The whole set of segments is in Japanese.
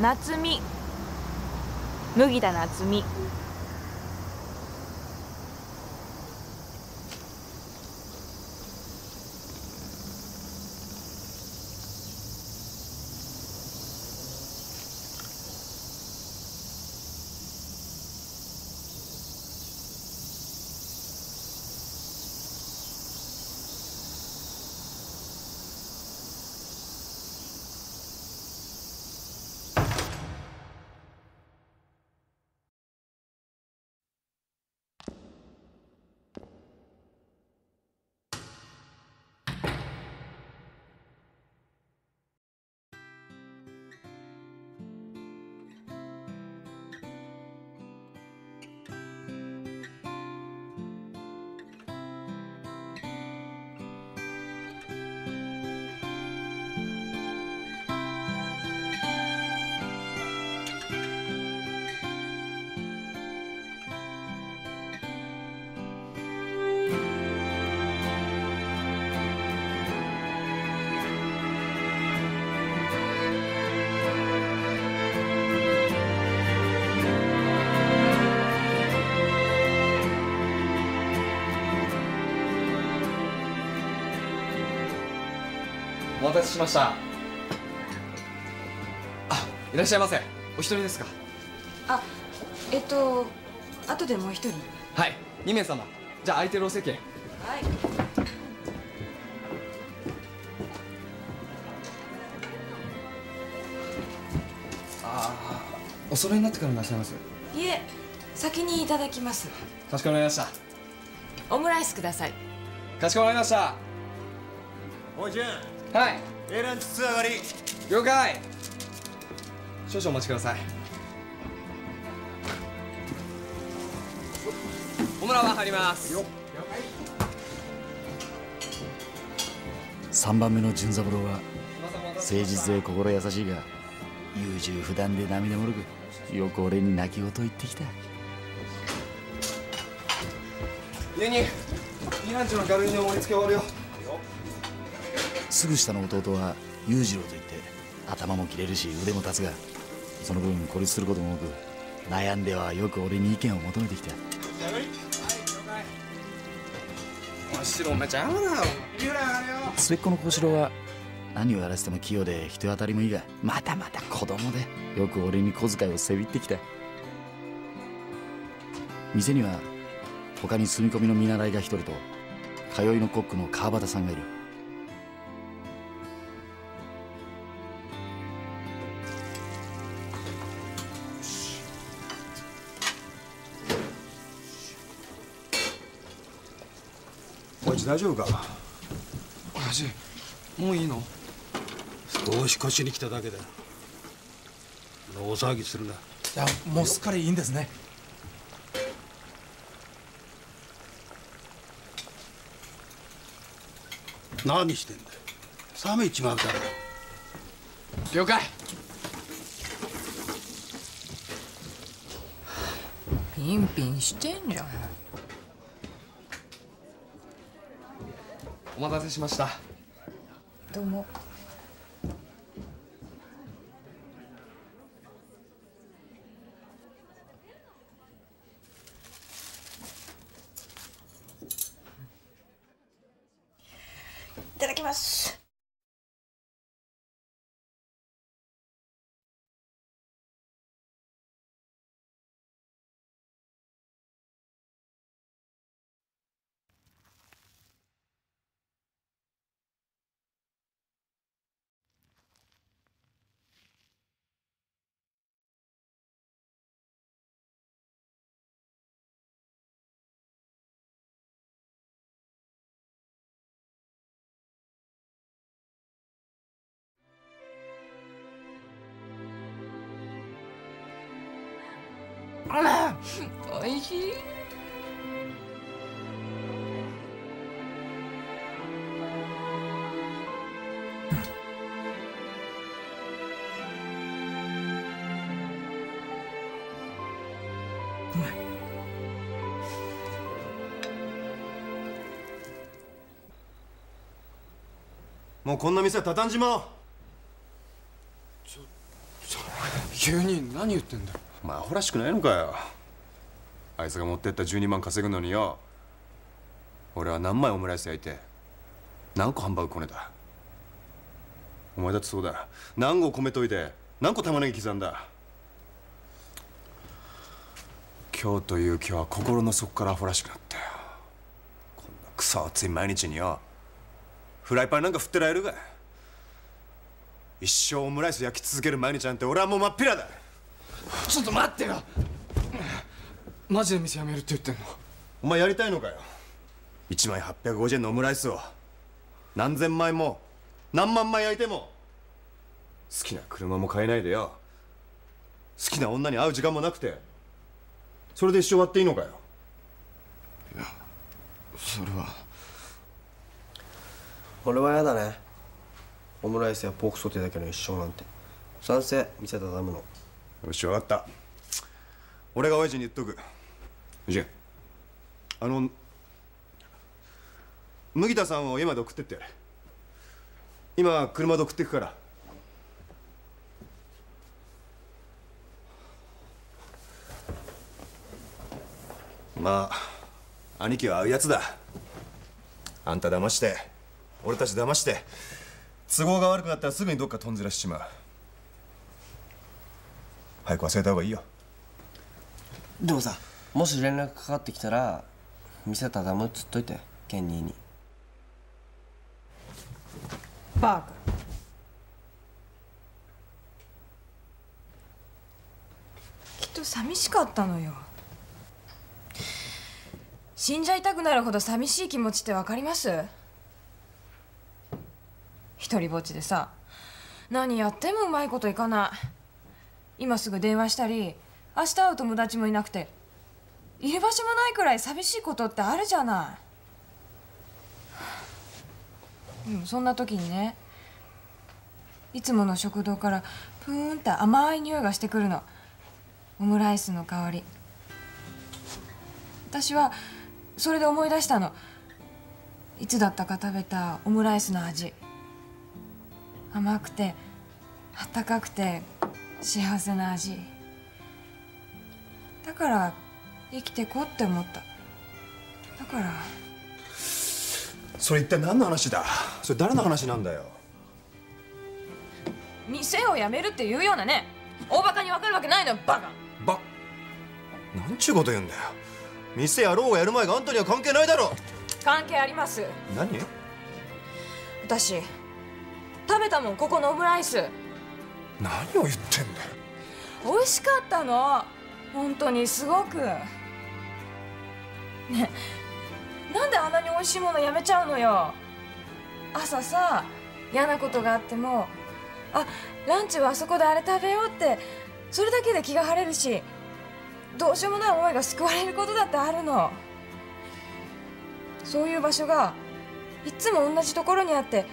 夏美麦田夏美待たせしました。あいらっしゃいませ。お一人ですか？あえっと後でもう一人？はい2名様。じゃあ空いてるお席へ。はい。ああお揃いになってからなさいます？いえ先にいただきます。かしこまりました。オムライスください。かしこまりました。おいじゃんはい。A ランチつ上がり。了解。少々お待ちください。オムラは入ります。3番目の純三郎は誠実で心優しいが優柔不断で涙もろくよく俺に泣き言を言ってきた。家に2班長のガルニの盛り付け終わるよすぐ下の弟は裕次郎といって頭も切れるし腕も立つがその分孤立することも多く悩んではよく俺に意見を求めてきた。末っ子の幸四郎は何をやらせても器用で人当たりもいいがまだまだ子供でよく俺に小遣いをせびってきた。店には他に住み込みの見習いが一人と通いのコックの川端さんがいるおい大丈夫か？親父もういいの？少し腰に来ただけだ。大騒ぎするな。いやもうすっかりいいんですね。何してんだ？よ冷めちまうだろ。了解。ピンピンしてんじゃんお待たせしました。どうも。おいしい。もうこんな店は畳んじまおう。急に何言ってんだよお前アホらしくないのかよ。あいつが持ってった12万稼ぐのによ。俺は何枚オムライス焼いて何個ハンバーグこねた。お前だってそうだ。何個米といて何個玉ねぎ刻んだ。今日という今日は心の底からアホらしくなったよ。こんなクソ暑い毎日によ。フライパンなんか振ってられるか。一生オムライス焼き続ける毎日なんて俺はもう真っ平だ。ちょっと待ってよ。マジで店辞めるって言ってんの？お前やりたいのかよ？1枚850円のオムライスを。何千枚も。何万枚焼いても。好きな車も買えないでよ。好きな女に会う時間もなくて。それで一生終わっていいのかよ？それは。俺は嫌だね。オムライスやポークソテーだけの一生なんて。賛成店畳むのよし分かった。俺が親父に言っとく。じゃあ。の麦田さんを家まで送ってって。今車で送ってくから。まあ兄貴は会うやつだ。あんた騙して俺たち騙して都合が悪くなったらすぐにどっかとんずらしちまう早く忘れた方がいいよ。でもさもし連絡かかってきたら店畳むっつっといてケンニーに。バカきっと寂しかったのよ。死んじゃいたくなるほど寂しい気持ちってわかります？一人ぼっちでさ何やってもうまいこといかない今すぐ電話したり明日会う友達もいなくている場所もないくらい寂しいことってあるじゃない。でもそんな時にねいつもの食堂からプーンって甘い匂いがしてくるの。オムライスの香り。私はそれで思い出したの。いつだったか食べたオムライスの味。甘くてあったかくて幸せな味。だから生きてこうって思った。だから。それ一体何の話だ？それ誰の話なんだよ？店を辞めるっていうようなね。大バカに分かるわけないのよバカ。ばなんちゅうこと言うんだよ。店やろうがやる前があんたには関係ないだろ。関係あります。何？私食べたもんここのオムライス何を言ってんだよ。美味しかったの。本当にすごく。ねなんであんなに美味しいものやめちゃうのよ。朝さ嫌なことがあってもあランチはあそこであれ食べようってそれだけで気が晴れるしどうしようもない思いが救われることだってあるの。そういう場所がいつも同じところにあって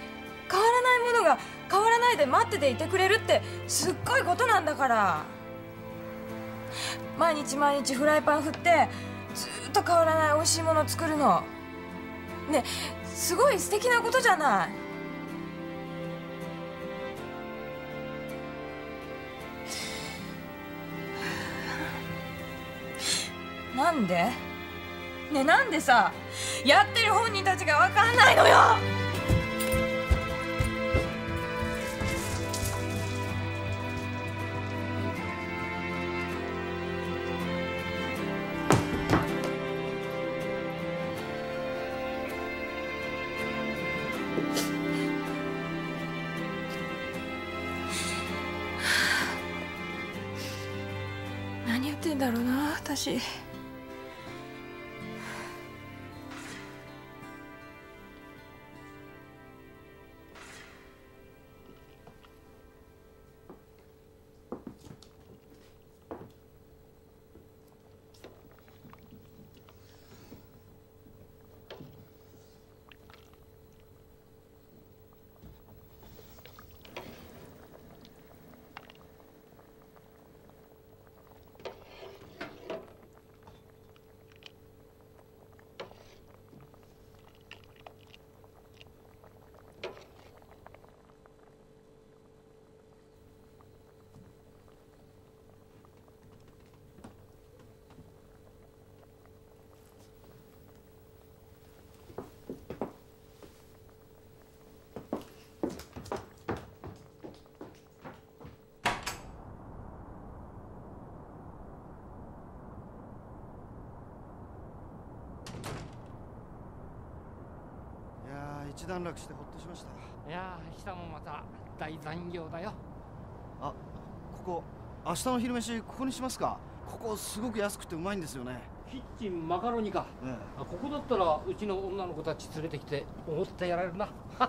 変わらないものが変わらないで待ってていてくれるってすっごいことなんだから。毎日毎日フライパン振ってずっと変わらない美味しいもの作るの。ねすごい素敵なことじゃない。なんで？ねなんでさやってる本人たちが分かんないのよ。何言ってんだろうな私。一段落してほっとしました。いやー明日もまた大残業だよ。あここ明日の昼飯ここにしますか。ここすごく安くてうまいんですよね。キッチンマカロニか、えあここだったらうちの女の子たち連れてきておごってやられるな